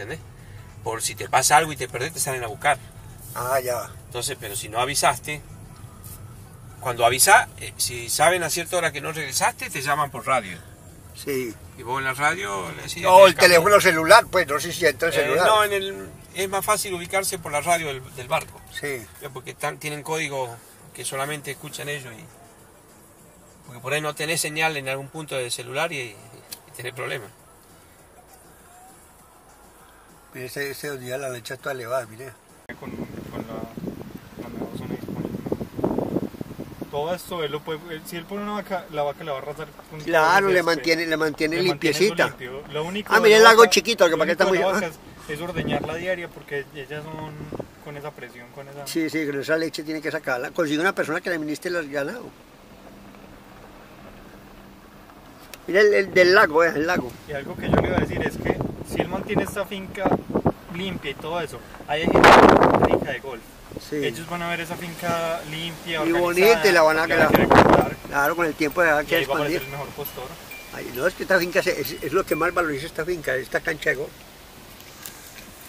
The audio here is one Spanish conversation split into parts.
¿entendés? Por si te pasa algo y te perdés, te salen a buscar. Ah, ya. Entonces, pero si no avisaste, cuando avisás, eh, si saben a cierta hora que no regresaste, te llaman por radio. Sí. Y vos en la radio le decís... No, el teléfono celular, pues, no sé si entra el Eh, celular. no, en el, es más fácil ubicarse por la radio del, del barco. Sí. Porque están, tienen código que solamente escuchan ellos y porque por ahí no tenés señal en algún punto del celular y, y tenés problemas. Mire, ese, ese día la leche está elevada, mire. con, con la, la mejor zona disponible. Todo esto, él lo puede, él- si él pone una vaca, la vaca le va a arrasar con Claro, el le mantiene, le mantiene Le mantiene limpiecita. limpio. Lo único Ah, mire el la lago chiquito, que para qué está muy- la vaca es, es ordeñarla diaria porque ellas son con esa presión, con esa... Sí, sí, con esa leche tiene que sacarla. Consigue una persona que le administre el ganado. Mira el, el del lago, eh, el lago. Y algo que yo le iba a decir es que mantiene esta finca limpia y todo eso, hay gente rica de golf. Sí. Ellos van a ver esa finca limpia, Y bonita, y la van a quedar- Claro, con el tiempo a aparecer expandir. el mejor postor. Ay, no, es que esta finca se- es, es lo que más valoriza esta finca, esta cancha de gol.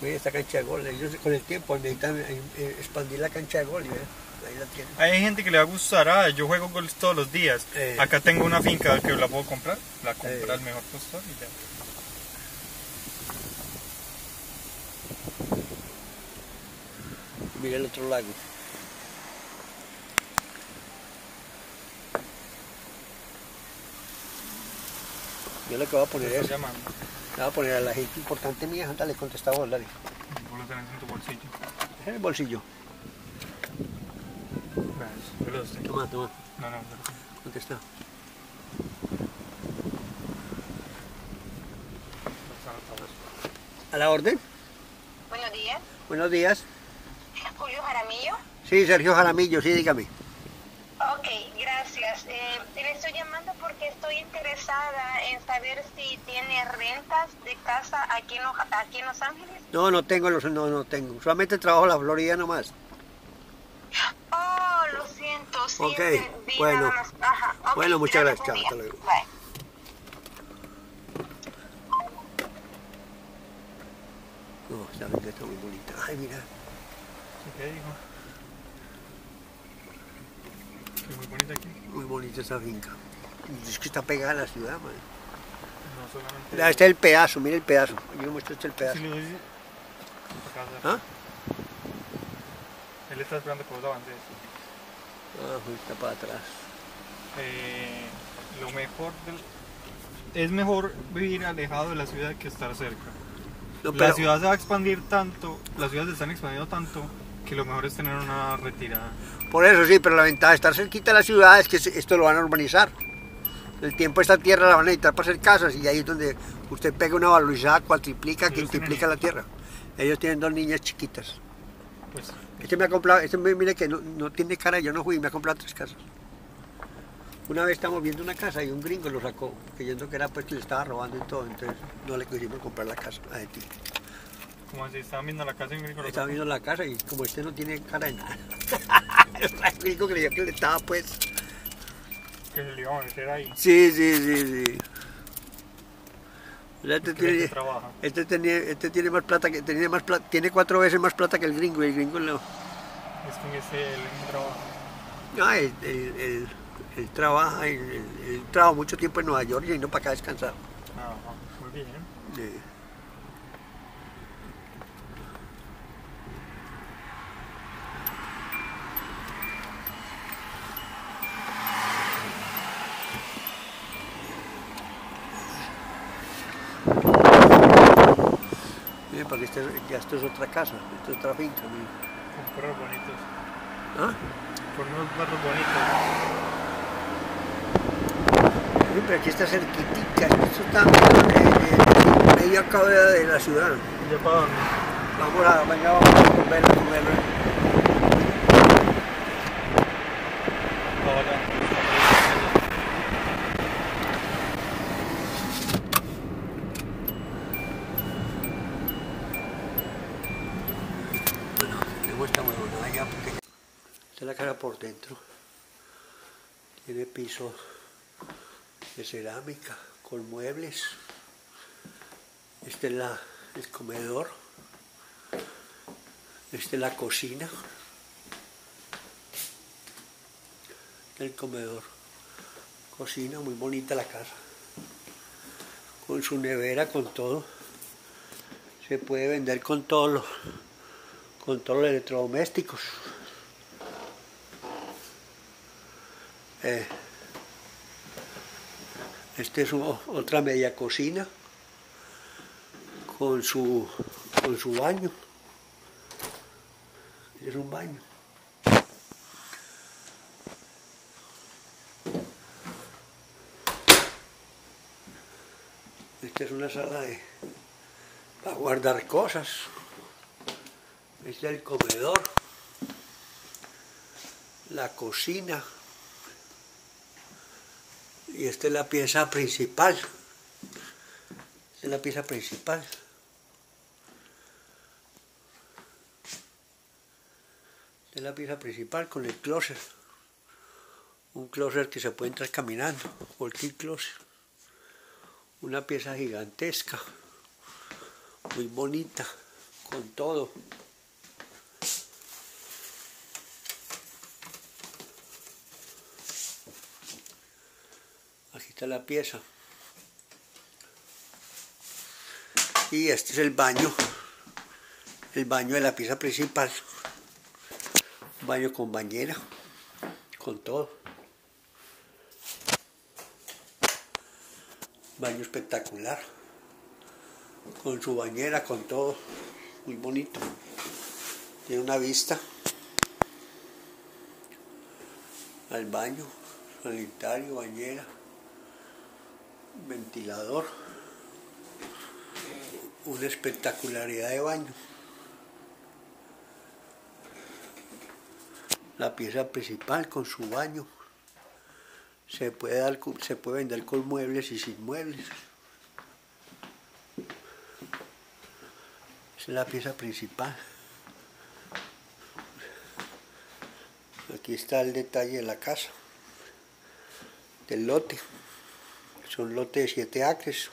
Mira esta cancha de gol. Ellos con el tiempo necesitan eh, eh, expandir la cancha de gol. y ve, Ahí la tienen. Hay gente que le va a gustar, ah, yo juego golf todos los días. Eh. Acá tengo una finca que la puedo comprar, la compra Eh. el mejor postor y ya. Mira el otro lago. Yo lo que voy a poner es, está llamando. le voy a poner a la gente importante mía, dale, contesta vos, dale. Vos lo tenés en tu bolsillo. En el bolsillo. Gracias. Toma, toma, No, no, pero- contesta. ¿A la orden? Buenos días. Buenos días. Sí, Sergio Jaramillo, sí, dígame. Ok, gracias. Eh, le estoy llamando porque estoy interesada en saber si tiene rentas de casa aquí en, aquí en Los Ángeles. No, no tengo, los, no, no tengo. Solamente trabajo en la Florida nomás. Oh, lo siento. Sí, Ok, bueno. nada más. Ajá, ok, Bueno, muchas gracias, gracias, hasta luego. Bye. No, esta está muy bonita. Ay, mira. ¿Qué dijo? Muy bonita aquí. Muy bonita esa finca. Es que está pegada a la ciudad, man. No solamente. Mira, este es el pedazo, mira el pedazo. Yo le muestro este el pedazo. lo dice. Acá, ¿Ah? Él está esperando que vos avances. Ah, pues está para atrás. Eh, lo mejor del- es mejor vivir alejado de la ciudad que estar cerca. No, La ciudad se va a expandir tanto, las ciudades se están expandiendo tanto que lo mejor es tener una retirada. Por eso sí, pero la ventaja de estar cerquita de la ciudad es que esto lo van a urbanizar. El tiempo esta tierra la van a necesitar para hacer casas y ahí es donde usted pega una valorizada, cuatriplica, quintuplica la tierra. Ellos tienen dos niñas chiquitas. Pues Este me ha comprado, este me- mire que no, no tiene cara, yo no fui, me ha comprado tres casas. Una vez estamos viendo una casa y un gringo lo sacó, creyendo que era pues que le estaba robando y todo, entonces no le quisimos comprar la casa a ti. Como si estaban viendo la casa un gringo Estaba viendo la casa y como este no tiene cara de nada. el gringo creyó que le estaba pues. que se le iba a meter ahí. Sí, sí, sí, sí. Este tiene, trabaja. este, tenía, este tiene más plata que tiene más plata, tiene cuatro veces más plata que el gringo y el gringo no. Es que en ese él trabaja. Ah, él, él- él- él trabaja, él, trabajó mucho tiempo en Nueva York y vino para acá a descansar. Ajá, muy bien. Sí. Miren, porque este- ya esto es otra casa, esto es otra finca. Con perros bonitos. ¿Ah? Con unos perros bonitos. Sí, pero aquí está cerquitica, esto está eh, eh, medio acá de la ciudad. ¿Y para dónde? Vamos a, venga, vamos a comer, a comer. Allá porque... Esta es la casa por dentro. Tiene piso de cerámica con muebles. Esta es la, el comedor. Esta es la cocina. El comedor. Cocina, muy bonita la casa. Con su nevera, con todo. Se puede vender con todos los, con todos los electrodomésticos. Eh, esta es otra media cocina con su, con su baño. Es un baño. Esta es una sala de, para guardar cosas. Es el comedor, la cocina. Y esta es la pieza principal. Esta es la pieza principal. Esta es la pieza principal con el closet. Un closet que se puede entrar caminando. Cualquier closet. Una pieza gigantesca. Muy bonita. Con todo. La pieza. Y este es el baño. El baño de la pieza principal. Baño con bañera. Con todo. Baño espectacular. Con su bañera, con todo. Muy bonito. Tiene una vista al baño, sanitario, bañera ventilador, una espectacularidad de baño. La pieza principal con su baño. Se puede, dar, se puede vender con muebles y sin muebles. Es la pieza principal. Aquí está el detalle de la casa, del lote. Son lote de 7 acres.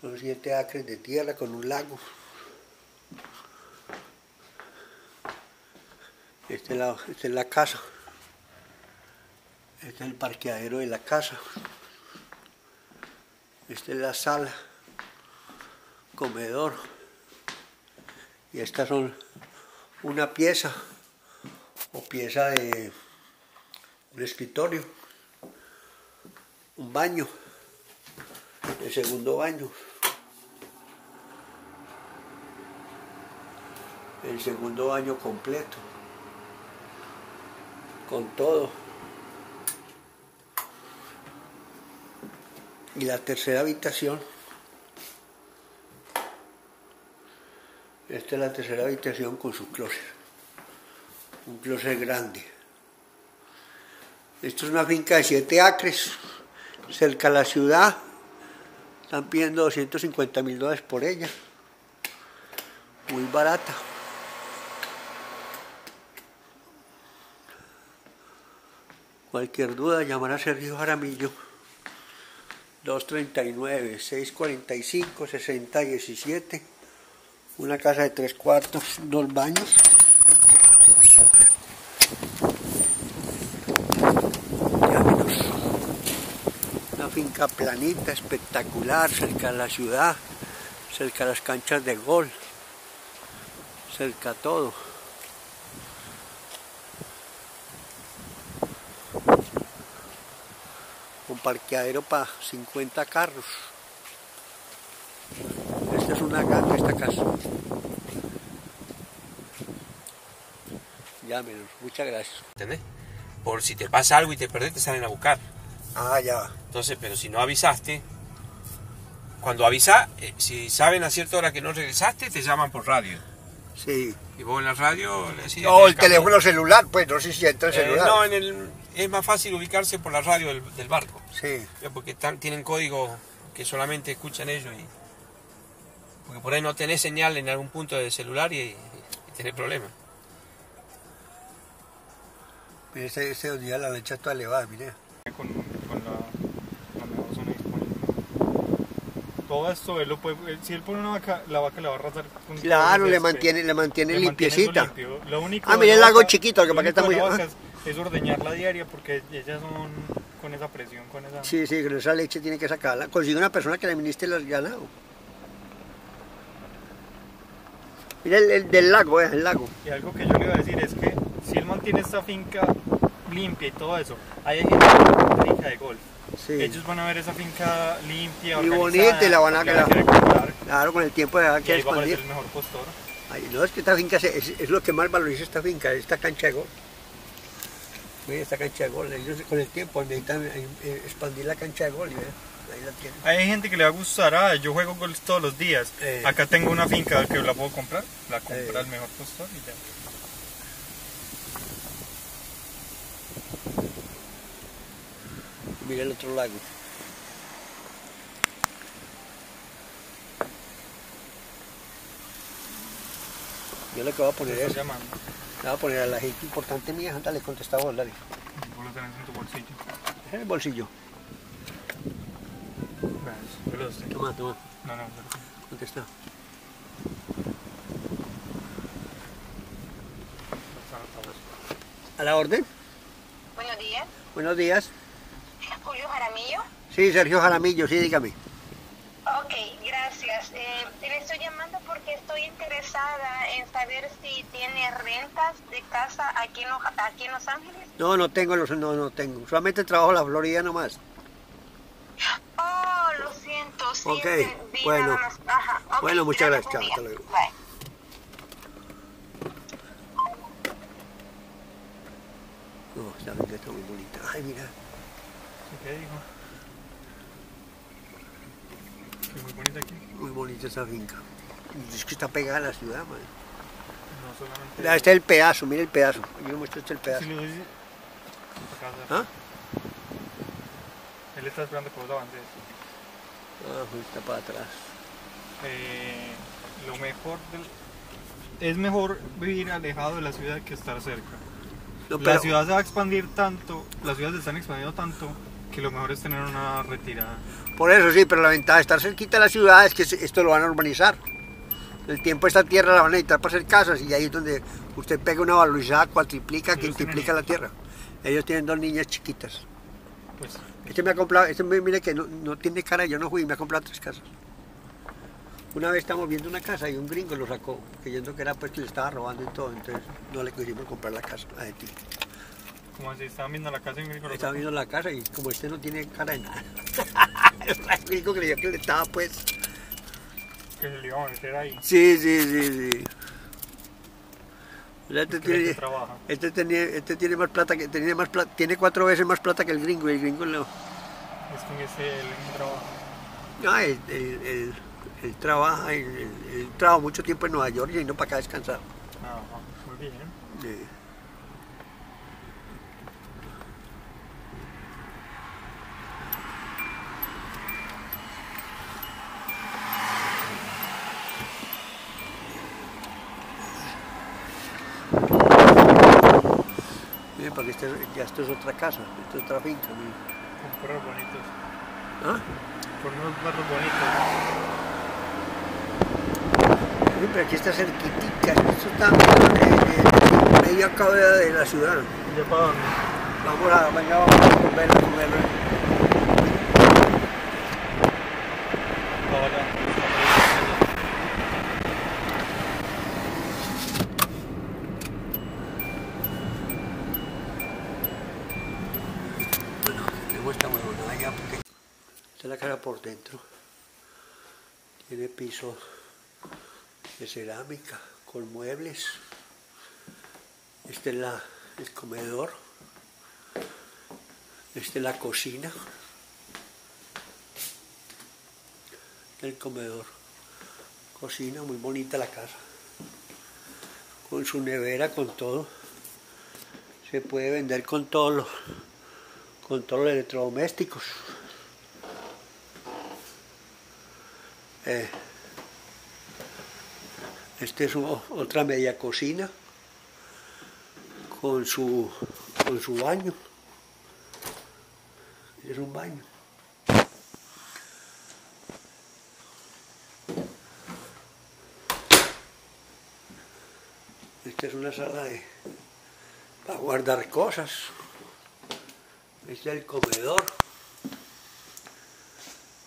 Son 7 acres de tierra con un lago. Esta es la, esta es la casa. Este es el parqueadero de la casa. Esta es la sala, comedor. Y estas son una pieza o pieza de un escritorio, un baño, el segundo baño, el segundo baño completo, con todo. Y la tercera habitación, esta es la tercera habitación con su closet, un closet grande. Esto es una finca de 7 acres, cerca a la ciudad. Están pidiendo 250 mil dólares por ella. Muy barata. Cualquier duda, llamar a Sergio Jaramillo. 239-645-6017. Una casa de tres cuartos, dos baños. Finca planita, espectacular, cerca de la ciudad, cerca de las canchas de gol, cerca a todo. Un parqueadero para 50 carros. Esta es una ganga, esta casa. Llámenos, muchas gracias. ¿Entendés? Por si te pasa algo y te perdés, te salen a buscar. Ah, ya. Entonces, pero si no avisaste, cuando avisa, eh, si saben a cierta hora que no regresaste, te llaman por radio. Sí. Y vos en la radio le decís... No, el teléfono celular, pues no sé si entra el Eh, celular. no, en el, es más fácil ubicarse por la radio del, del barco. Sí. eh, Porque están, tienen código que solamente escuchan ellos. Y, porque por ahí no tenés señal en algún punto del celular y, y tenés problemas. Mire, este, este día la leche toda elevada, mire. con, con la, la mejor todo esto, él lo puede, él- si él pone una vaca, la vaca le va a arrasar con Claro, el le mantiene, le mantiene Le limpiecita. Lo único Ah, de mire el la lago chiquito, que lo para qué está muy- la vaca es, ordeñarla diaria porque ellas son con esa presión, con esa... Sí, sí, con esa leche tiene que sacarla. Consigue una persona que le administre los ganados. Mira el, el del lago, eh, el lago. Y algo que yo le iba a decir es que si él mantiene esta finca limpia y todo eso, hay gente que tiene una finca de golf. Sí. Ellos van a ver esa finca limpia, Y bonita, y la van a- comprar, Claro, con el tiempo de que expandir. el mejor postor. Ay, no, es que esta finca es, es lo que más valoriza esta finca, esta cancha de gol. Mira esta cancha de gol, ellos con el tiempo necesitan eh, eh, expandir la cancha de gol ve, ahí la tienen. Hay gente que le va a gustar, ah, yo juego golf todos los días. Eh. Acá tengo una finca que la puedo comprar, la compra Eh. el mejor postor y ya. Mira el otro lago. Yo lo que voy a poner es, llamando. le voy a poner a la gente importante mía, dale, contesta vos, dale. Vos lo tenés en tu bolsillo. En el bolsillo. Toma, toma, No, no, sé. contesta. ¿A la orden? Buenos días. Buenos días. Julio Jaramillo. Sí, Sergio Jaramillo, sí, dígame. Ok, gracias. Eh, le estoy llamando porque estoy interesada en saber si tiene rentas de casa aquí en, aquí en Los Ángeles. No, no tengo, los, no, no tengo. Solamente trabajo en la Florida nomás. Oh, lo siento. Sí, Ok, bueno. Ajá, Bueno, muchas gracias, chao, hasta luego. Bye. No, esta está muy bonita. Ay, mira. Muy bonita aquí. Muy bonita esa finca. Es que está pegada a la ciudad, man. No solamente. Mira, Este es el pedazo, mira el pedazo. Yo le muestro este el pedazo. ¿Ah? Él está esperando que vos avances. Ah, pues está para atrás. Eh, lo mejor del... Es mejor vivir alejado de la ciudad que estar cerca. No, La ciudad se va a expandir tanto, las ciudades se están expandiendo tanto, que lo mejor es tener una retirada. Por eso sí, pero la ventaja de estar cerquita de la ciudad es que esto lo van a urbanizar. El tiempo esta tierra la van a necesitar para hacer casas y ahí es donde usted pega una valorizada, cuatriplica, quintuplica la tierra. Ellos tienen dos niñas chiquitas. Pues Este me ha comprado, este me- mire que no, no tiene cara, yo no fui, me ha comprado tres casas. Una vez estamos viendo una casa y un gringo lo sacó, creyendo que era pues que le estaba robando y todo, entonces no le quisimos comprar la casa a ti. Como si estaban viendo la casa en Gringo Estaba viendo la casa y como este no tiene cara de nada. el gringo creyó que le estaba pues. que se le iba a meter ahí. Sí, sí, sí, sí. Este tiene, trabaja. este, tenía, este tiene más plata que tiene más plata, tiene cuatro veces más plata que el gringo y el gringo lo, Es que en ese él trabaja. no, él, él- él- él trabaja, él, trabajó mucho tiempo en Nueva York y vino para acá a descansar. Ajá, muy bien. Sí. Porque este- ya esto es otra casa, esto es otra finca. Con perros bonitos. ¿Ah? Con unos perros bonitos. Sí, pero aquí está cerquitica, esto está en, medio acá de la ciudad. ¿Y para dónde? Vamos a, vamos a comer, a comer. Esta es la casa por dentro. Tiene piso de cerámica con muebles. Este es la, el comedor. Esta es la cocina. El comedor. Cocina, muy bonita la casa. Con su nevera, con todo. Se puede vender con todos los control de electrodomésticos. Eh, esta es otra media cocina con su, con su baño. Es un baño. Esta es una sala de, para guardar cosas. Es el comedor,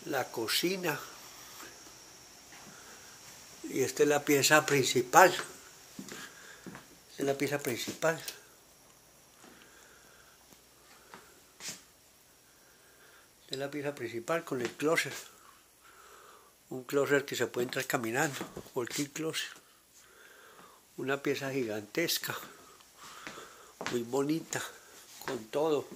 la cocina y esta es la pieza principal. Esta es la pieza principal. Esta es la pieza principal con el closet. Un closet que se puede entrar caminando, cualquier closet. Una pieza gigantesca, muy bonita, con todo.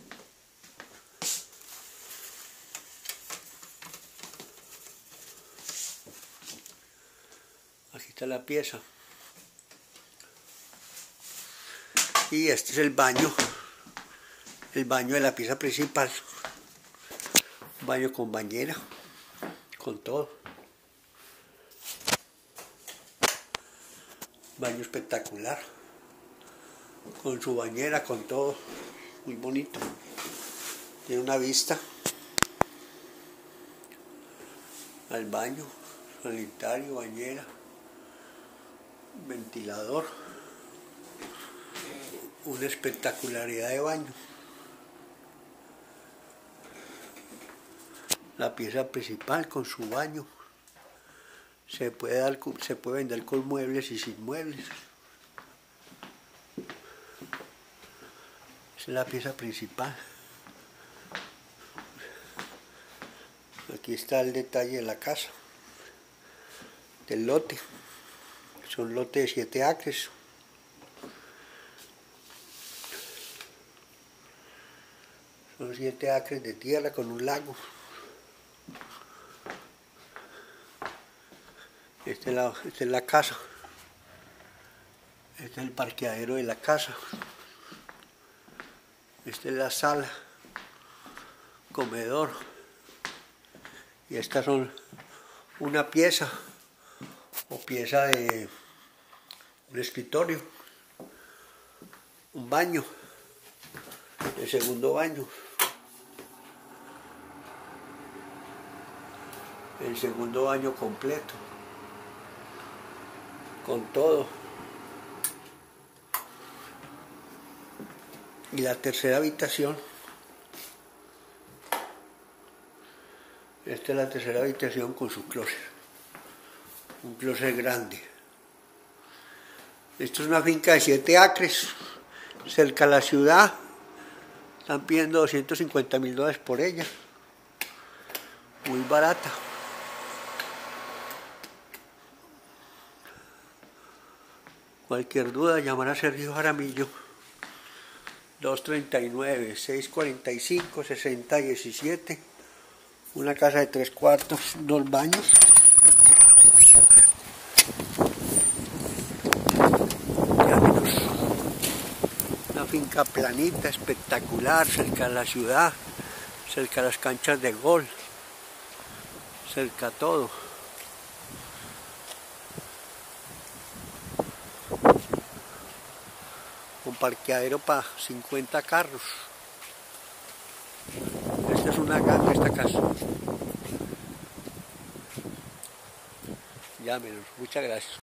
La pieza. Y este es el baño, el baño de la pieza principal. Baño con bañera, con todo. Baño espectacular, con su bañera, con todo, muy bonito. Tiene una vista al baño, sanitario, bañera, ventilador, una espectacularidad de baño. La pieza principal con su baño. Se puede, dar, se puede vender con muebles y sin muebles. Es la pieza principal. Aquí está el detalle de la casa, del lote. Son lote de 7 acres. Son 7 acres de tierra con un lago. Esta es, la, esta es la casa. Este es el parqueadero de la casa. Esta es la sala, comedor. Y estas son una pieza o pieza de un escritorio, un baño, el segundo baño. El segundo baño completo con todo. Y la tercera habitación, esta es la tercera habitación con su closet, un closet grande. Esto es una finca de 7 acres, cerca a la ciudad, están pidiendo 250 mil dólares por ella, muy barata. Cualquier duda, llamar a Sergio Jaramillo 239-645-6017. Una casa de tres cuartos, dos baños. Planita, espectacular, cerca de la ciudad, cerca de las canchas de gol, cerca a todo. con parqueadero para 50 carros. Esta es una ganga esta casa. Llámenos, muchas gracias.